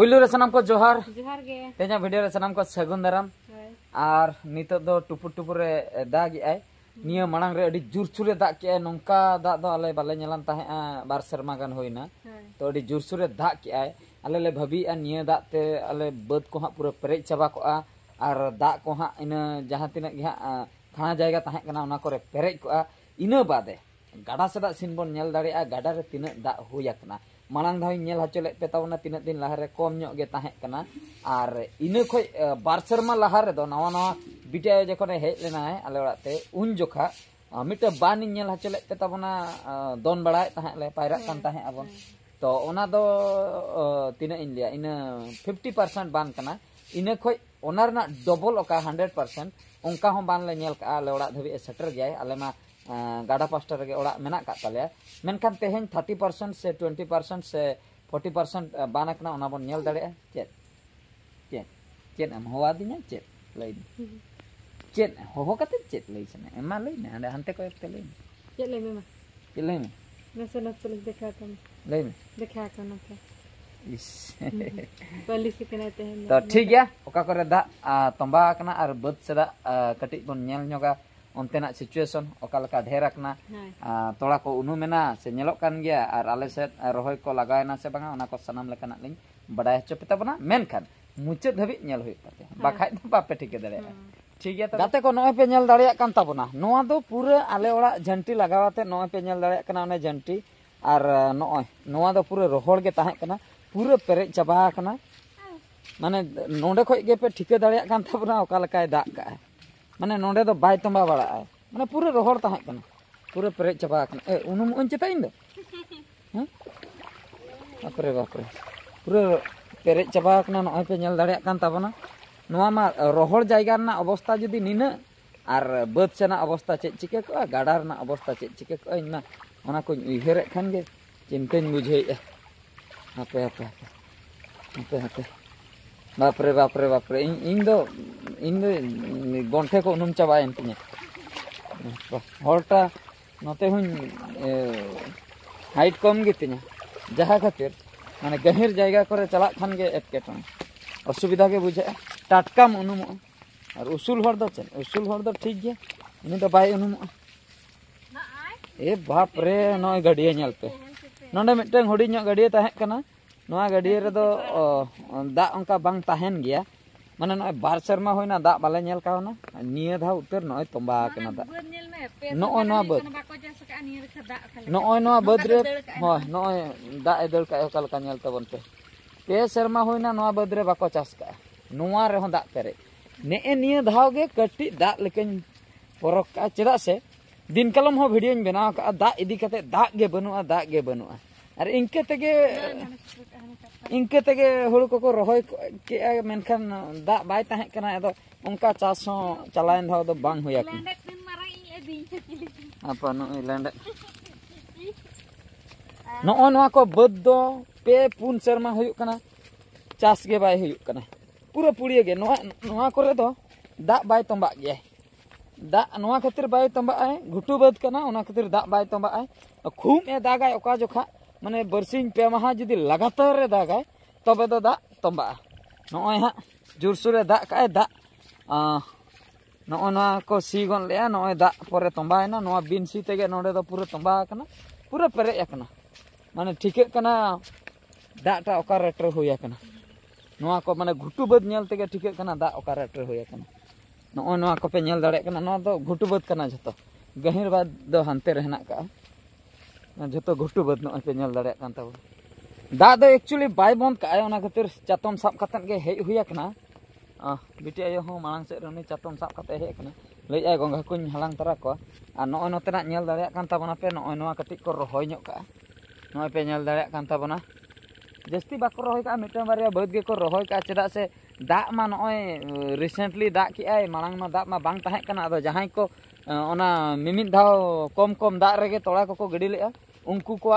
पुलुर सामना को जोहार। तेज भिडियो सामान को सगुन दाराम और हाँ। नित टुपुर टुपुर दाग निया मांग रे सुरे दाग के नौका दाग हाँ। तो अल बालेम बार सेमा गान होना तो ज़ोर सुरे दाग के अल भाबीए निय दागते अल बद को हाँ पूरा पेरे चाबा को और दाग को हाँ इना जहाँ तीन हाँ खाना जैगा पेरे को इना बाद। ᱜᱟᱰᱟ ᱥᱮᱫᱟᱜ ᱥᱤᱱ ᱵᱚᱱ ᱧᱮᱞ ᱫᱟᱲᱮᱭᱟᱜᱼᱟ ᱜᱟᱰᱟ ᱨᱮ ᱛᱤᱱᱟᱹᱜ ᱫᱟᱜ ᱦᱩᱭ ᱟᱠᱟᱱᱟ ᱢᱟᱲᱟᱝ ᱫᱷᱟᱣ ᱤᱧ ᱧᱮᱞ ᱦᱚᱪᱚ ᱞᱮᱫ ᱯᱮ ᱛᱟᱵᱚᱱᱟ ᱛᱤᱱᱟᱹᱜ ᱫᱤᱱ ᱞᱟᱦᱟᱨᱮ ᱠᱚᱢ ᱧᱚᱜ ᱜᱮ ᱛᱟᱦᱮᱸ ᱠᱟᱱᱟ ᱟᱨ ᱤᱱᱟᱹ ᱠᱷᱚᱡ ᱵᱟᱨ ᱥᱮᱨᱢᱟ ᱞᱟᱦᱟ ᱨᱮᱫᱚ ᱱᱟᱣᱟ ᱱᱟᱣᱟ ᱵᱤᱴᱟᱭ ᱡᱚᱠᱷᱚᱱᱮ ᱦᱮᱡ ᱞᱮᱱᱟᱭ ᱟᱞᱮ ᱚᱲᱟᱜ ᱛᱮ ᱩᱱ ᱡᱚᱠᱷᱟ ᱢᱤᱫᱴᱟᱝ ᱵᱟᱱ ᱤᱧ ᱧᱮᱞ ᱦᱚᱪᱚ ᱞᱮᱫ ᱯᱮ ᱛᱟᱵᱚᱱᱟ ᱫᱚᱱ ᱵᱟᱲᱟᱭᱮᱫ ᱛᱟᱦᱮᱸᱫ ᱞᱮ ᱯᱟᱭᱨᱟᱜ ᱠᱟᱱ ᱛᱟᱦᱮᱸᱫ ᱟᱵᱚᱱ ᱛᱚ ᱚᱱᱟ ᱫᱚ ᱛᱤᱱᱟᱹᱜ ᱤᱧ ᱞᱟᱹᱭᱟ ᱤᱱᱟᱹ ᱯᱷᱤᱯᱴᱤ ᱯᱟᱨᱥᱮᱱᱴ ᱵᱟᱱ ᱠᱟᱱᱟ ᱤᱱᱟᱹ ᱠᱷᱚᱡ ᱚᱱᱟ ᱨᱮᱱᱟᱜ ᱰᱚᱵᱚᱞ ᱚᱠᱟ ᱦᱟᱱᱰᱨᱮᱰ ᱯᱟᱨᱥᱮᱱᱴ सेटर गए आलमा गाढ़ा पास्टा रे मेनालेखान तेहेन थर्टी पार्सेंट से ट्वेंटी पार्सेंट से फोर्टी पार्सेंट बना बन दें चे चे चेम हवादी चे लाइन चे हते चे लैसने लैने हाँ हाते कैसे लैम चे लैम चे लैम देखा लैम देखा तो ठीक गया ओका करे दा तंबा कना और बद सेदा कटी बन nyel nyoga ontenak situation oka leka ढेर akna हाँ तोड़ा को उनु मेना से ñelok kan गया और आले से रोहय को लगायना से बंगा ओना को सनाम लेकाना लिंग बडाय हचो पेता बना मेनखान मुचाद धाबि ñel हुई ताते बाखाय दो बापे ठीक दड़े ठीक गया गाते को नय पे ñel दाड़िया कान ताबना नोआ दो पूरे आले ओड़ा झंटी लगावाते नय पे ñel दाड़िया कना ओने झंटी और नय नोआ दो पूरे रोहड़ गे ताहे कना पूरे पेरेज चाबा कना माने नोंडे खoj गे पे ठीक दाड़िया कान ताबना ओका दाग का माने नोंडे दो बाय तंबा बड़ा माने पूरे रोहड़ ताहे कना पूरे पेरेज चाबा कना ए उनुम उन चेता इन दो हैं? बापरे पूरे पेरेज चाबा कना नय पे ñel दाड़िया कान ताबना नोआ मा रोहड़ जायगा रना अवस्था जुदी निना को को इन मा ओना को उइहरे खान ᱦᱟᱯᱮ ᱦᱟᱯᱮ ᱦᱟᱯᱮ ᱦᱟᱯᱮ ᱦᱟᱯᱮ ᱵᱟᱯᱨᱮ ᱵᱟᱯᱨᱮ ᱵᱟᱯᱨᱮ ᱤᱧ ᱤᱧ ᱫᱚ ᱤᱧ ᱫᱚ ᱜᱚᱱᱴᱷᱮ ᱠᱚ ᱩᱱᱩᱢ ᱪᱟᱵᱟᱭᱮᱱ ᱛᱤᱧᱟᱹ ᱦᱚᱲᱴᱟ ᱱᱚᱛᱮ ᱦᱚᱸᱧ ᱦᱟᱭᱤᱴ ᱠᱚᱢ ᱜᱮᱛᱤᱧᱟ ᱡᱟᱦᱟᱸ ᱠᱷᱟᱹᱛᱤᱨ ᱢᱟᱱᱮ ᱜᱟᱹᱦᱤᱨ ᱡᱟᱭᱜᱟ ᱠᱚᱨᱮ ᱪᱟᱞᱟᱜ ᱠᱷᱟᱱ ᱜᱮ ᱮᱴᱠᱮᱴᱚᱬᱮ ᱚᱥᱩᱵᱤᱫᱷᱟ ᱜᱮ ᱵᱩᱡᱷᱟᱹᱜᱼᱟ ᱴᱟᱴᱠᱟᱢ ᱩᱱᱩᱢᱚᱜᱼᱟ ᱟᱨ ᱩᱥᱩᱞ ᱦᱚᱲ ᱫᱚ ᱪᱮᱫ ᱩᱥᱩᱞ ᱦᱚᱲ ᱫᱚ ᱴᱷᱤᱠ ᱜᱮᱭᱟ ᱩᱱᱤ ᱫᱚ ᱵᱟᱭ ᱩᱱᱩᱢᱚᱜᱼᱟ ᱮ ᱵᱟᱯ ᱨᱮ ᱱᱚᱜᱼᱚᱭ ᱜᱟᱹᱰᱭᱟᱹ ᱧᱮᱞ ᱯᱮ ñel पे नोंडे मिटeng हुडिᱧ ñok गाड़िया ताहे कना नोआ गाड़िया रे दो दा onka bang tahen gया माने नय बार शर्मा होइना दा बाले ñel कावना निया धा उतर नय तंबा कना दा बद नेल में पे नय नोआ बद बाको जा सका नि रखा दा खाले नय नोआ बद रे होय नय दा एदल का ओका लका ñel तबन पे पे शर्मा होइना नोआ बद रे बाको चास का नोआ रे हों पेरे गे का दिन कलम हो वीडियो बनाव का दा इदी कते दा गे बनुआ दा गे बनुआ और इनके तगे इनके तगे हुड़ू को रोहय के मेनखान दा बाय ताहे कना एदो उनका चास हो चलायन धाव दो बांग होया कि अदी apa no ilande no no ko bad do pe pun serma huyuk kana da bai tombak ge दा खातिर बै है घुटू बद खातिर दा बै तम्बा खूब ए दागे अका जोखा माने बरसी पे माह जुदी लगातार दागे तब तो दा तम्बा नगे हाँ ज़ोर सोर दा कह दा नगोना को सी गन ले नगे दा पर तम्बाएना बीन सी तेज ना पूरा तम्बाकना पूरा पेरे माने ठीकना दाटा अका रेटर होना को माने घुटू बद ठीक दा अका रेटर होना ᱱᱚᱜᱼᱚᱭ ᱱᱚᱣᱟ ᱠᱚᱯᱮ ᱧᱮᱞ ᱫᱟᱲᱮᱭᱟᱜ ᱠᱟᱱᱟ ᱱᱚᱣᱟ ᱫᱚ ᱜᱷᱩᱴᱩ ᱵᱟᱹᱫ ᱠᱟᱱᱟ ᱡᱷᱚᱛᱚ ᱜᱟᱹᱦᱤᱨ ᱵᱟᱫ ᱫᱚ ᱦᱟᱱᱛᱮ ᱨᱮ ᱦᱮᱱᱟᱜ ᱠᱟᱜᱼᱟ ᱡᱷᱚᱛᱚ ᱜᱷᱩᱴᱩ ᱵᱟᱹᱫ ᱱᱚᱜᱼᱚᱭ ᱯᱮ ᱧᱮᱞ ᱫᱟᱲᱮᱭᱟᱜ ᱠᱟᱱ ᱛᱟᱵᱚᱱᱟ ᱫᱟᱜ ᱫᱚ ᱮᱠᱪᱩᱭᱮᱞᱤ ᱵᱟᱭ ᱵᱚᱱᱫ ᱠᱟᱜᱼᱟ ᱚᱱᱟ ᱠᱷᱟᱹᱛᱤᱨ ᱪᱟᱛᱚᱢ ᱥᱟᱵ ᱠᱟᱛᱮᱫ ᱜᱮ ᱦᱮᱡ ᱦᱩᱭ ᱟᱠᱟᱱᱟ ᱵᱤᱴᱤ ᱟᱭᱳ ᱦᱚᱸ ᱢᱟᱲᱟᱝ ᱥᱮᱫ ᱨᱮ ᱩᱱᱤ ᱪᱟᱛᱚᱢ ᱥᱟᱵ ᱠᱟᱛᱮ ᱦᱮᱡ ᱟᱠᱟᱱᱟ ᱞᱟᱹᱭᱮᱫᱼᱟᱭ ᱜᱚᱸᱜᱷᱟ ᱠᱚᱧ ᱦᱟᱞᱟᱝ ᱛᱟᱨᱟ ᱠᱚᱣᱟ ᱟᱨ ᱱᱚᱜᱼᱚᱭ ᱱᱚᱛᱮᱱᱟᱜ ᱧᱮᱞ ᱫᱟᱲᱮᱭᱟᱜ ᱠᱟᱱ ᱛᱟᱵᱚᱱᱟ ᱯᱮ ᱱᱚᱜᱼᱚᱭ ᱱᱚᱣᱟ ᱠᱟᱹᱴᱤᱡ ᱠᱚ ᱨᱚᱦᱚᱭ ᱧᱚᱜ ᱠᱟᱜᱼᱟ ᱱᱚᱜᱼᱚᱭ ᱯᱮ ᱧᱮᱞ ᱫᱟᱲᱮᱭᱟᱜ ᱠᱟᱱ ᱛᱟᱵᱚᱱᱟ जस्ती बाको रोहय का बारे बहुत के को रोहय का चदा से दाग मा नय रिसेंटली दाग किआय मांग में दाग में बांग तहे कना को ओना मिमिद कम कम दाग रेगे तोड़ा को को गडी उनको को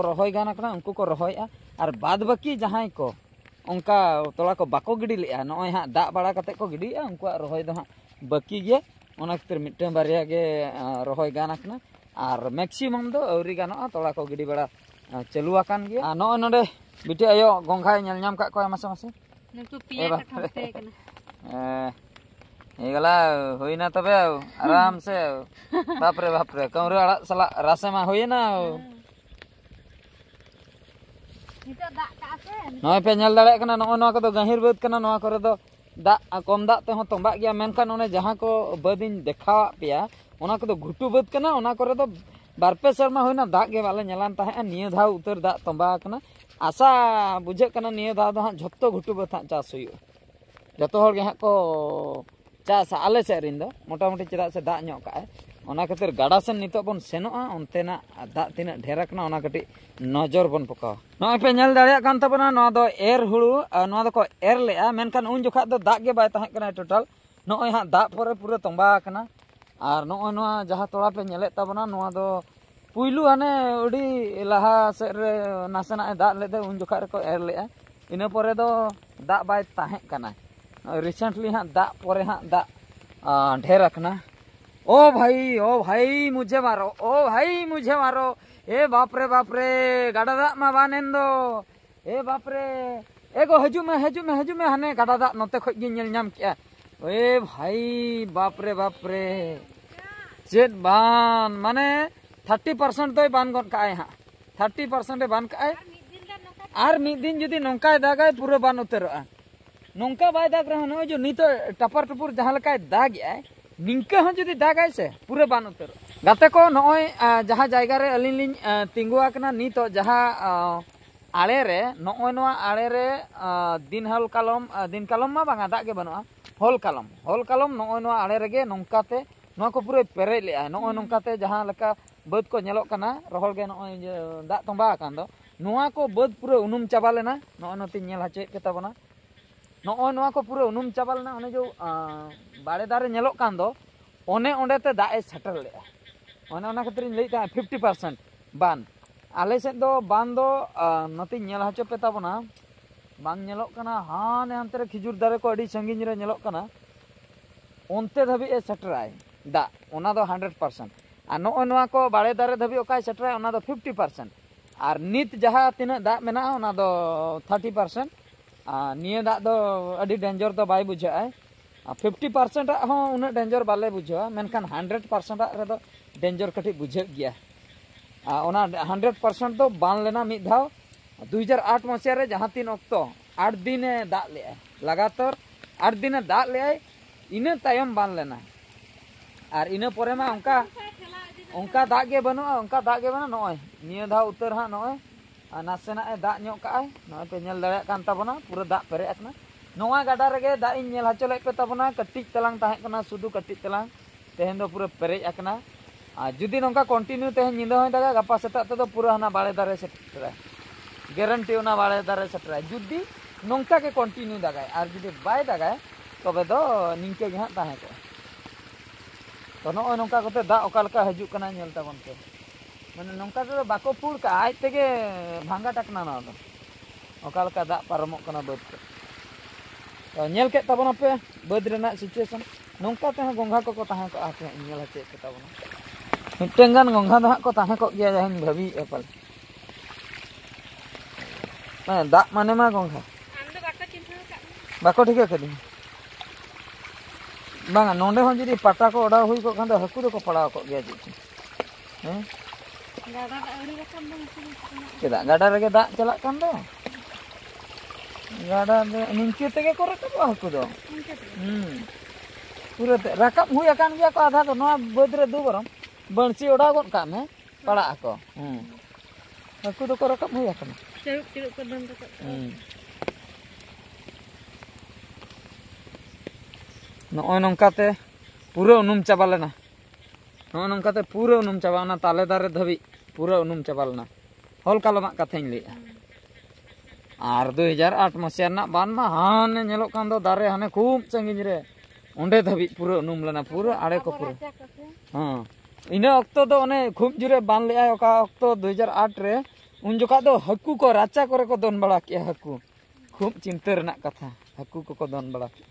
रोहय गाना उनको को रोहयआ और बाद बाकी जहाँ को उनका तोड़ा को बाको गडी लेआ नय दाग बड़ा कते को गडीआ उनको रोहय दो बाकी गे बारे गे रोहय गाना और मैक्सिमम को गडी बड़ा चलू आकान गे ᱵᱤᱴᱤ आयो ᱜᱚᱝᱜᱷᱟᱭ ᱧᱮᱞ ᱧᱟᱢ ᱠᱟᱜ ᱠᱚᱣᱟ होना तब आराम से बाप रे बाप रे कमरे आड़ा सला रासे मा होना पे नेल दाड़े कना को गहिर बद कना नो करे कम दा ते हो गया मेनखान ओने को बदिन देखावा पिया घुटू बद कना ओना करे दो बारपे शर्मा होना दा के वाले नेलान उतर दा तंबा ᱩᱛᱟᱹᱨ ᱫᱟᱜ ᱛᱚᱸᱵᱟ ᱟᱠᱟᱱᱟ ᱟᱥᱟ ᱵᱩᱡᱷᱟᱹᱜ ᱠᱟᱱᱟ ᱱᱤᱭᱟᱹ ᱫᱷᱟᱣ ᱫᱚ ᱦᱟᱸᱜ ᱡᱷᱚᱛᱚ ᱜᱷᱩᱴᱩ ᱵᱟᱹᱫ ᱦᱟᱸᱜ ᱪᱟᱥ ᱦᱩᱭᱩᱜᱼᱟ ᱡᱚᱛᱚ ᱦᱚᱲ ᱜᱮ ᱦᱟᱸᱜ ᱠᱚ ᱪᱟᱥᱟ ᱟᱞᱮ ᱥᱮᱫ ᱨᱮᱱ ᱫᱚ ᱢᱳᱴᱟᱢᱩᱴᱤ ᱪᱮᱫᱟᱜ ᱥᱮ ᱫᱟᱜ ᱧᱚᱜ ᱠᱟᱜᱼᱟᱭ ᱚᱱᱟ ᱠᱷᱟᱹᱛᱤᱨ ᱜᱟᱰᱟ ᱥᱮᱱ ᱱᱤᱛᱚᱜ ᱵᱚᱱ ᱥᱮᱱᱚᱜᱼᱟ ᱚᱱᱛᱮᱱᱟᱜ ᱫᱟᱜ ᱛᱤᱱᱟᱹᱜ ᱰᱷᱮᱨ ᱟᱠᱟᱱᱟ ᱚᱱᱟ ᱠᱟᱹᱴᱤᱡ ᱱᱚᱡᱚᱨ ᱵᱚᱱ ᱯᱚᱠᱟᱣᱟ ᱱᱚᱜᱼᱚᱭ ᱯᱮ ᱧᱮᱞ ᱫᱟᱲᱮᱭᱟᱜ ᱠᱟᱱ ᱛᱟᱵᱚᱱᱟ ᱱᱚᱣᱟ ᱫᱚ ᱮᱨ ᱦᱩᱲᱩ ᱟᱨ ᱱᱚᱣᱟ ᱫᱚᱠᱚ ᱮᱨ ᱞᱮᱜᱼᱟ ᱢᱮᱱᱠᱷᱟᱱ ᱩᱱ ᱡᱚᱠᱷᱟ ᱫᱚ ᱫᱟᱜ ᱜᱮ ᱵᱟᱭ ᱛᱟᱦᱮᱸ ᱠᱟᱱᱟ ᱴᱳᱴᱟᱞ ᱱᱚᱜᱼᱚᱭ ᱦᱟᱸᱜ ᱫᱟᱜ ᱯᱚᱨᱮ ᱯᱩᱨᱟᱹ ᱛᱚᱸᱵᱟ ᱟᱠᱟᱱᱟ ᱟᱨ ᱱᱚᱜᱼᱚᱭ ᱱᱚᱣᱟ ᱡᱟᱦᱟᱸ ᱛᱚᱲᱟ ᱯᱮ ᱧᱮᱞᱮᱫ ᱛᱟᱵᱚᱱᱟ ᱱᱚᱣᱟ ᱫᱚ पुलू हने लहा से रे दा उन जोखा एर ले इन दाग दो दा रिसेंटली हाँ दा पर हाँ दा ढेर आकना ओ भाई ओ भाई मुझे मारो ओ भाई मुझे मारो ए बापरे बापरे गाडा दा मा बानेन दो ए बापरे एगो हजू में हजू में हजू में हाने गाडा दा नोते खोज गे नाम ए भाई बापरे बापरे चेत बान माने थर्टी पर्सेंट दो हाँ थर्टी पर्सेंट बन का और मिदिन जुदी नौका दागे पूरा बन उतर नौका बै दाग रहा नो, जो नित टपर टपुर जहाँ दागे निंका जुदी दागे से, पूरा बन उतर गाते को नय जहाँ जैगारे अली लिंग तिंगुआकना नित, जहाँ आड़े रे नय आड़े दिन हल कलम दिन कलम मा दागे बनवा। हल कलम हल कलम नय आड़े रेगे पूरा पेरेज लेगा नय नौकाते जहाँ ᱱᱚᱜᱼᱚᱭ ᱱᱚᱣᱟ ᱟᱲᱮ ᱨᱮᱜᱮ ᱱᱚᱝᱠᱟᱛᱮ ᱱᱚᱣᱟ ᱠᱚ ᱯᱩᱨᱟᱹ ᱯᱮᱨᱮᱡ ᱞᱮᱜᱼᱟᱭ ᱱᱚᱜᱼᱚᱭ ᱱᱚᱝᱠᱟᱛᱮ ᱡᱟᱦᱟᱸ ᱞᱮᱠᱟ ᱵᱟᱹᱫ ᱠᱚ ᱧᱮᱞᱚᱜ ᱠᱟᱱᱟ ᱨᱚᱦᱚᱲ ᱜᱮ ᱱᱚᱜᱼᱚᱭ ᱡᱮ ᱫᱟᱜ ᱛᱚᱸᱵᱟ ᱟᱠᱟᱱ ᱫᱚ ᱱᱚᱣᱟ ᱠᱚ ᱵᱟᱹᱫ ᱯᱩᱨᱟᱹ ᱩᱱᱩᱢ ᱪᱟᱵᱟ ᱞᱮᱱᱟ ᱱᱚᱜᱼᱚᱭ ᱱᱚᱛᱮᱧ ᱧᱮᱞ ᱦᱚᱪᱚᱭᱮᱫ ᱯᱮ ᱛᱟᱵᱚᱱᱟ ᱱᱚᱜᱼᱚᱭ ᱱᱚᱣᱟ ᱠᱚ ᱯᱩᱨᱟᱹ ᱩᱱᱩᱢ ᱪᱟᱵᱟ ᱞᱮᱱᱟ ᱚᱱᱮ ᱡᱮ ᱟᱸ, ᱵᱟᱲᱮ ᱫᱟᱨᱮ ᱧᱮᱞᱚᱜ ᱠᱟᱱ ᱫᱚ ᱚᱱᱮ ᱚᱸᱰᱮ ᱛᱮ ᱫᱟᱜ ᱮ ᱥᱮᱴᱮᱨ ᱞᱮᱜᱼᱟ ᱚᱱᱮ ᱚᱱᱟ ᱠᱷᱟᱹᱛᱤᱨᱤᱧ ᱞᱟᱹᱭᱮᱫ ᱛᱟᱦᱮᱸᱫ ᱯᱷᱤᱯᱴᱤ ᱯᱟᱨᱥᱮᱱᱴ ᱵᱟᱱ ᱟᱞᱮ ᱥᱮᱫ ᱫᱚ ᱵᱟᱱ ᱫᱚ ᱟᱸ, ᱱᱚᱛᱮᱧ ᱧᱮᱞ ᱦᱚᱪᱚ ᱯᱮ ᱛᱟᱵᱚᱱᱟ ᱵᱟᱝ ᱧᱮᱞᱚᱜ ᱠᱟᱱᱟ ᱦᱟᱱᱮ ᱦᱟᱱᱛᱮ ᱨᱮ ᱠᱷᱤᱡᱩᱨ ᱫᱟᱨᱮ ᱠᱚ ᱟᱹᱰᱤ ᱥᱟᱺᱜᱤᱧ ᱨᱮ ᱧᱮᱞᱚᱜ ᱠᱟᱱᱟ ᱚᱱᱛᱮ ᱫᱷᱟᱹᱵᱤᱡ ᱮ ᱥᱮᱴᱮᱨᱟᱭ ᱫᱟᱜ ᱚᱱᱟ ᱫᱚ ᱦᱟᱱᱰᱨᱮᱰ ᱯᱟᱨᱥᱮᱱᱴ नौ को बाड़े दारे धाबी अकाय सेटर फिफ्टी पार्सेंट। और नित जहाँ तीना दाग मे थार्टी पार्सेंट। नहीं देंजर तो बै बुझे फिफ्टी पार्सेंट उन डेंजर बाले बुझा मेखान हंड्रेड पार्सेंट डेंजर कटी बुझे गया। हंड्रेड पार्सेंट तो बना मिद दौ दुहजार आठ मसीह जहाँ तीन वक्त आठ दिन दाग ले लगातार। आठ दिन दाग ले इन तयम बना और इन पर उनका दाग के बनवा उनका दाग के बना नॉय निया धा उतर हाँ नॉय नासे ना दाग न्यो का है नॉय पे न्यल दरे कांता बना पूरा दाग परे अकना नॉय गाड़ा रगे दाग इन न्यल हाचो लाइक पे तबना कटिक तलंग ताहे कना सुधु कटिक तलंग तेहें दो पूरा परे अकना आ जुदी नॉय का कंटिन्यू तेहें निंदो हैं दगा गप्पा सेता तो पूरा हना बाले दरे सेट � ᱛᱚ ᱱᱚᱜᱼᱚᱭ ᱱᱚᱝᱠᱟ ᱠᱟᱛᱮ ᱫᱟᱜ ᱚᱠᱟ ᱞᱮᱠᱟ ᱦᱤᱡᱩᱜ ᱠᱟᱱᱟ ᱧᱮᱞ ᱛᱟᱵᱚᱱ ᱯᱮ ᱢᱟᱱᱮ ᱱᱚᱝᱠᱟ ᱛᱮᱫᱚ ᱵᱟᱠᱚ ᱯᱩᱲ ᱠᱟᱜᱼᱟ ᱟᱡ ᱛᱮᱜᱮ ᱵᱷᱟᱸᱜᱟᱴ ᱟᱠᱟᱱᱟ ᱱᱚᱣᱟ ᱫᱚ ᱚᱠᱟ ᱞᱮᱠᱟ ᱫᱟᱜ ᱯᱟᱨᱚᱢᱚᱜ ᱠᱟᱱᱟ ᱵᱟᱹᱫᱽ ᱛᱮ ᱛᱚ ᱧᱮᱞ ᱠᱮᱫ ᱛᱟᱵᱚᱱᱟᱯᱮ ᱵᱟᱹᱫᱽ ᱨᱮᱱᱟᱜ ᱥᱤᱪᱩᱭᱮᱥᱚᱱ ᱱᱚᱝᱠᱟ ᱛᱮᱦᱚᱸ ᱜᱚᱸᱜᱷᱟ ᱠᱚᱠᱚ ᱛᱟᱦᱮᱸ ᱠᱚᱜᱼᱟ ᱦᱟᱯᱮ ᱦᱟᱸᱜ ᱤᱧ ᱧᱮᱞ ᱦᱚᱪᱚᱭᱮᱫ ᱯᱮ ᱛᱟᱵᱚᱱᱟ ᱢᱤᱫᱴᱮᱱ ᱜᱟᱱ ᱜᱚᱸᱜᱷᱟ ᱫᱚ ᱦᱟᱸᱜ ᱠᱚ ᱛᱟᱦᱮᱸ ᱠᱚᱜ ᱜᱮᱭᱟ ᱡᱟᱦᱟᱸᱧ ᱵᱷᱟᱹᱵᱤᱭᱮᱫᱼᱟ ᱯᱟᱞᱮ ᱦᱮᱸ ᱫᱟᱜ ᱢᱟᱱᱮ ᱢᱟ ᱜᱚᱸᱜᱷᱟ ᱟᱢ ᱫᱚ ᱵᱟᱠᱚ ᱪᱤᱱᱦᱟᱹᱣ ᱠᱟᱜ ᱢᱮ ᱵᱟᱠᱚ ᱴᱷᱤᱠᱟᱹ ᱠᱟᱹᱫᱤᱧ ᱵᱟᱝᱟ ᱱᱚᱰᱮ ᱦᱚᱸ ᱡᱩᱫᱤ ᱯᱟᱴᱟ ᱠᱚ ᱚᱰᱟᱣ ᱦᱩᱭ ᱠᱚᱜ ᱠᱷᱟᱱ ᱫᱚ ᱦᱟᱹᱠᱩ ᱫᱚᱠᱚ ᱯᱟᱲᱟᱣ ᱠᱚᱜ ᱜᱮᱭᱟ ᱪᱮᱫ ᱪᱚᱝ ᱦᱮᱸ ᱜᱟᱰᱟ ᱫᱟᱜ ᱟᱹᱣᱨᱤ ᱨᱟᱠᱟᱵ ᱫᱚ ᱦᱟᱹᱠᱩ ᱫᱚ ᱥᱮᱱᱚᱜ ᱪᱮᱫᱟᱜ ᱜᱟᱰᱟ ᱨᱮᱜᱮ ᱫᱟᱜ ᱪᱟᱞᱟᱜ ᱠᱟᱱ ᱫᱚ ᱜᱟᱰᱟ ᱫᱚ ᱱᱤᱝᱠᱟᱹ ᱛᱮᱜᱮ ᱠᱚ ᱨᱟᱠᱟᱵᱚᱜᱼᱟ ᱦᱟᱹᱠᱩ ᱫᱚ ᱤᱱᱠᱟᱹ ᱛᱮᱜᱮ ᱦᱩᱸ ᱯᱩᱨᱟᱹ ᱛᱮ ᱨᱟᱠᱟᱵ ᱦᱩᱭ ᱟᱠᱟᱱ ᱜᱮᱭᱟ ᱠᱚ ᱟᱫᱷᱟ ᱫᱚ ᱱᱚᱣᱟ ᱵᱟᱹᱫᱽ ᱨᱮ ᱫᱩ ᱵᱚᱨᱚᱝ ᱵᱟᱹᱲᱥᱤ ᱚᱰᱟᱣ ᱜᱚᱫ ᱠᱟᱜ ᱢᱮ ᱯᱟᱲᱟᱜ ᱟᱠᱚ ᱦᱩᱸ ᱦᱟᱹᱠᱩ ᱫᱚᱠᱚ ᱨᱟᱠᱟᱵ ᱦᱩᱭ ᱟᱠᱟᱱᱟ ᱪᱟᱹᱨᱩᱵ ᱪᱩᱨᱩᱵ ᱠᱚ ᱫᱚᱱ ᱨᱟᱠᱟᱵ ᱠᱚᱜᱼᱟ ᱦᱩᱸ ᱱᱚᱜᱼᱚᱭ ᱱᱚᱝᱠᱟᱛᱮ ᱯᱩᱨᱟᱹ ᱩᱱᱩᱢ ᱪᱟᱵᱟ ᱞᱮᱱᱟ ᱱᱚᱜᱼᱚᱭ ᱱᱚᱝᱠᱟᱛᱮ ᱯᱩᱨᱟᱹ ᱩᱱᱩᱢ ᱪᱟᱵᱟ ᱚᱱᱟ ᱛᱟᱞᱮ ᱫᱟᱨᱮ ᱫᱷᱟᱹᱵᱤᱡ ᱯᱩᱨᱟᱹ ᱩᱱᱩᱢ ᱪᱟᱵᱟ ᱞᱮᱱᱟ ᱦᱚᱞ ᱠᱟᱞᱚᱢᱟᱜ ᱠᱟᱛᱷᱟᱧ ᱞᱟᱹᱭᱮᱜᱼᱟ ᱟᱨ ᱫᱩᱭ ᱦᱟᱡᱟᱨ ᱟᱴ ᱢᱟᱥᱤᱦᱟ ᱨᱮᱱᱟᱜ ᱵᱟᱱ ᱢᱟ ᱦᱟᱱᱮ ᱧᱮᱞᱚᱜ ᱠᱟᱱ ᱫᱚ ᱫᱟᱨᱮ ᱦᱟᱱᱮ ᱠᱷᱩᱵ ᱥᱟᱺᱜᱤᱧ ᱨᱮ ᱚᱸᱰᱮ ᱫᱷᱟᱹᱵᱤᱡ ᱯᱩᱨᱟᱹ ᱩᱱᱩᱢ ᱞᱮᱱᱟ ᱯᱩᱨᱟᱹ ᱟᱲᱮ ᱠᱚ ᱯᱩᱨᱟᱹ ᱨᱟᱪᱟ ᱠᱚ ᱥᱮ ᱦᱮᱸ ᱤᱱᱟᱹ ᱚᱠᱛᱚ ᱫᱚ ᱚᱱᱮ ᱠᱷᱩᱵ ᱡᱳᱨᱮ ᱵᱟᱱ ᱞᱮᱜᱼᱟᱭ ᱚᱠᱟ ᱚᱠᱛᱚ ᱫᱩ ᱦᱟᱡᱟᱨ ᱟᱴ ᱨᱮ ᱩᱱ ᱡᱚᱠᱷᱟ ᱫᱚ ᱦᱟᱹᱠᱩ ᱠᱚ ᱨᱟᱪᱟ ᱠᱚᱨᱮ ᱠᱚ ᱫᱚᱱ ᱵᱟᱲᱟ ᱠᱮᱜᱼᱟ ᱦᱟᱹᱠᱩ ᱠᱷᱩᱵ ᱪᱤᱱᱛᱟᱹ ᱨᱮᱱᱟᱜ ᱠᱟᱛᱷᱟ ᱦᱟᱹᱠᱩ ᱠᱚᱠᱚ ᱫᱚᱱ ᱵᱟᱲᱟ ᱠᱮᱜᱼᱟ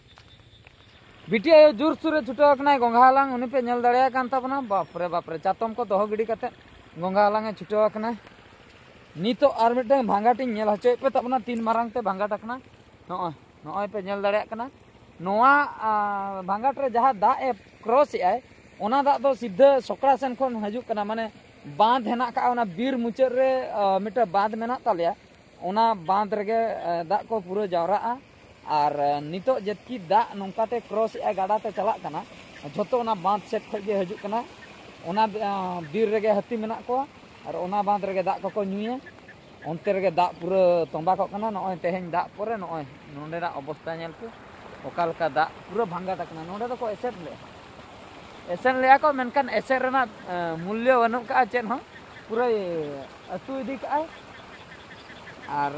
ᱯᱮ ᱧᱮᱞ ᱫᱟᱲᱮᱭᱟᱭ ᱠᱟᱱ ᱛᱟᱵᱚᱱᱟ ᱵᱟᱯᱨᱮ ᱵᱟᱯᱨᱮ ᱪᱟᱛᱚᱢ ᱠᱚ ᱫᱚᱦᱚ ᱜᱤᱰᱤ ᱠᱟᱛᱮᱫ ᱜᱚᱸᱜᱷᱟ ᱦᱟᱞᱟᱝ ᱮ ᱪᱷᱩᱴᱟᱹᱣ ᱟᱠᱟᱱᱟ ᱱᱤᱛᱚᱜ ᱟᱨ ᱢᱤᱫᱴᱟᱝ ᱵᱷᱟᱸᱜᱟᱴᱤᱧ ᱧᱮᱞ ᱦᱚᱪᱚᱭᱮᱫ ᱯᱮ ᱛᱟᱵᱚᱱᱟ ᱛᱤᱱ ᱢᱟᱨᱟᱝ ᱛᱮ ᱵᱷᱟᱸᱜᱟᱴ ᱟᱠᱟᱱᱟ ᱱᱚᱜᱼᱚᱭ ᱱᱚᱜᱼᱚᱭ ᱯᱮ ᱧᱮᱞ ᱫᱟᱲᱮᱭᱟᱜ ᱠᱟᱱᱟ ᱱᱚᱣᱟ ᱵᱷᱟᱸᱜᱟᱴ ᱨᱮ ᱡᱟᱦᱟᱸ ᱫᱟᱜ ᱮ ᱠᱨᱚᱥ ᱮᱜᱟᱭ ᱚᱱᱟ ᱫᱟᱜ ᱫᱚ ᱥᱤᱫᱷᱟᱹ ᱥᱚᱠᱲᱟ ᱥᱮᱱ ᱠᱷᱚᱱ ᱦᱤᱡᱩᱜ ᱠᱟᱱᱟ ᱢᱟᱱᱮ बांध हेना का ओना बीर मुचाद रे मिटा बांध मेना तालिया ओना बांध रेगे दाग को पूरा जावराआ और नित जी दा ना क्रस गाड़ाते चलना जो बाँध सेट खे हजना बर रे हाथी मेना को और बाँध रे दाग को नुए उनते दाग पूरा तंबा को नए तेह दाग पर नए ना अवस्था नलते पूरा भांगा टकना ना को एसेट ले एसन ले को मनकान एसेट मूल्य बनूक चेन हो पूरा अतु और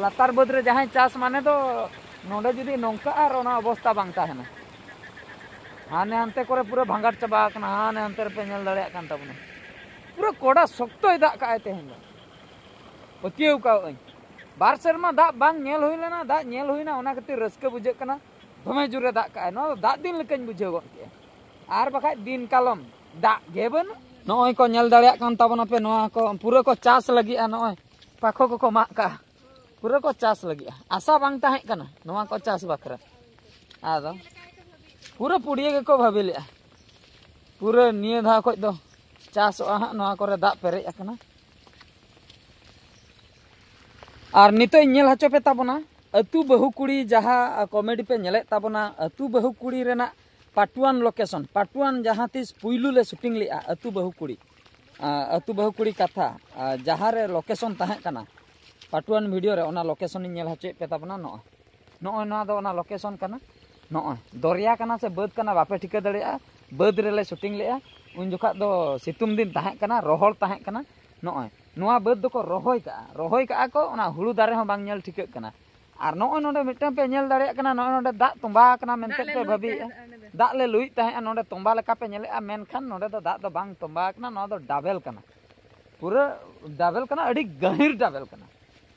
लतार बदरे जहाँ चास माने तो nona jadi nongka aro na bosta bangka hena. Ane ante kore pura bangkar coba kena ane ante penyel dalek akan tabuna. Pura koda sok to ida ka ete hena. Otiu ka oeng. Barser ma da bang nyel hui lena da nyel hui na ona kati reske buje kena. Bame jure da ka eno da din leken buje go bakai din kalom da geben. No oeng ko nyel dale akan tabuna pe no oeng pura ko cas lagi anoi? oeng. Pakoko ko makka. पूरा को चास लगे आशा बांग को चास बाखरा आद पूरा पुड़िया के को भाविले पूरा निये धा को दो, चास हाँ को दा पेरे अकना आर नितो इन्हें लाचो पे तबोना, अतु बहु कुड़ी जहाँ कॉमेडी पे नले तबोना, अतु बहु कुड़ी रेना पाटुआन लोकेशन, पाटुआन जहाँ तीस पुइलू ले शूटिंग ले अतु बहु कुड़ी। अतु बहु कुड़ी कथा जहाँ रे लोकेशन तहें कना। पार्टुआन भिडियो लोकेशन इन नेल हचे पे तापना ना लोकेशन कना दरिया से बद कना बापे ठीक दड़ेया बद रे शूटिंग लेया उन जोखा दो सितुम दिन तहकना कना रोहल ताहे बद दो रोहय का रोहय का को दारे हो ठीक और नो ना मिटन पे नल दाना कना नो नोडे दा तुम्बा कना पे भाभी दा ले लुई तह ना तुम्बा लेका पे नेलेया तो दा दो बांग तुम्बा डाबल पूरा डाबल गहिर डाबल कना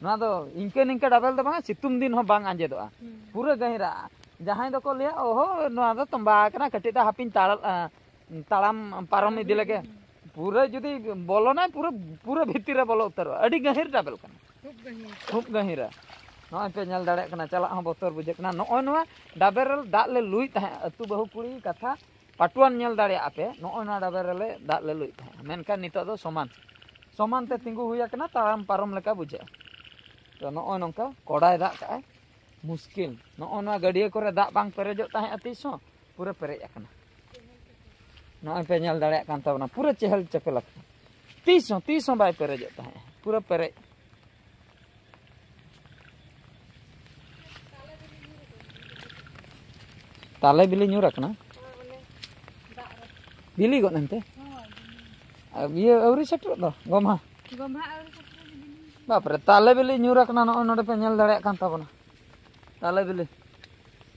Nado inke ninke dabel daba si tum din ho bang anje doa pura gahe ra jaha indo ko lea oho nado tum ba kana kate da hapin talal talam parom ni dilake pura judi bolona pura pura beti ra bolo utaro adi gahe ra dabel kana hup gahe ra no ampe nyal dare kana chala ho botor buje kana no ono a dabel ral da le kata patuan nyal dare a pe no ono a dabel ral nito do soman soman te tinggu huya kana talam parom leka bujak. Eh? muskil. No ono gadia kore dak bang perejok tahe atiso pura perej akna ya no ape nyal dare akan ya tawna pura cehel cekelak. Tiso tiso bai perejok tahe pura perej tale bili nyurak na? Bili kok nanti? Abi, iya, abri satu loh, gomah. Gomah abri. रे ताले बिली ᱧᱩᱨ ᱟᱠᱟᱱᱟ ᱱᱚᱜᱼᱚᱭ ᱱᱚᱰᱮ ᱯᱮ ᱧᱮᱞ ᱫᱟᱲᱮᱭᱟᱜ ᱠᱟᱱ ᱛᱟᱵᱚᱱᱟ ताले बिली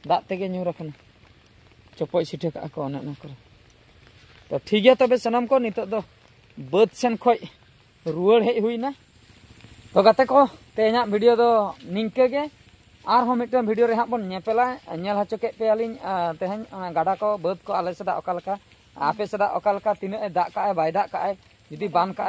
ᱫᱟᱜ ᱛᱮᱜᱮ ᱧᱩᱨ ᱟᱠᱟᱱᱟ ᱪᱚᱯᱚᱡ ᱥᱤᱴᱷᱟᱹ ᱠᱟᱜᱼᱟ ᱠᱚ ᱚᱱᱮ ᱚᱱᱟ ᱠᱚᱨᱮ तो ठीक है तबे सनम को नित दो बद सेन खो रुआड़ हेज हुईना तो गाते को तेना वीडियो दो निंके गे और हम मिट्टन वीडियो रे बन नेपेला नेल हचो के पे आलिन तेहन गाडा को बद को आले सदा ओकालका आपे सदा ओकालका तिने दा का बाय दा का जुदी बान का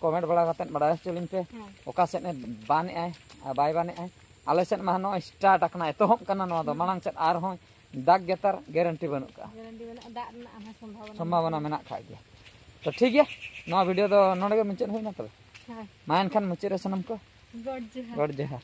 कमेंट बड़ा बड़ा चलिन पे ओका से बान आय बाय बान आय आले सेन मा नो स्टार्ट अकना एत कना नो दो मालांग सेन आर होय दाग गेतार गारंटी बनू का संभावना मेना खा गया तो ठीक है ना वीडियो नागे नोड़े मुचाद होना तब मा एनखान मुचाद रे को गॉड जहाँ गॉड जहार